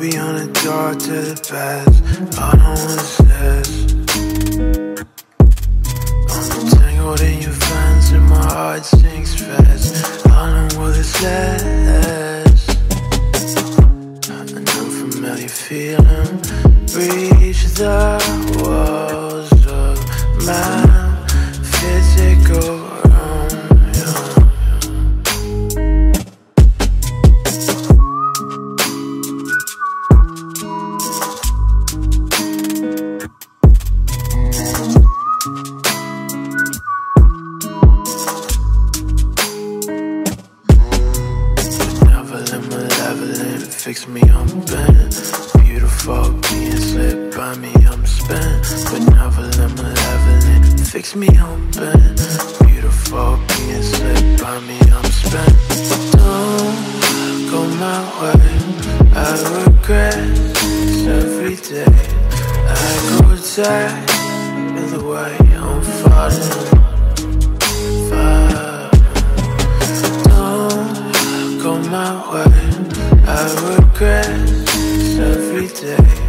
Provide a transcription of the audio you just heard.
the door to the past. I know what's this. I'm tangled in your fence and my heart sinks fast. I know what this lasts. An unfamiliar feeling reach the fix me, I'm bent. Beautiful, being slipped by me, I'm spent. Benevolent, malevolent, fix me, I'm bent. Beautiful, being slipped by me, I'm spent. Don't go my way, I regret every day. I go tired of the way I'm falling. Fall. Don't go my way. I regret every day.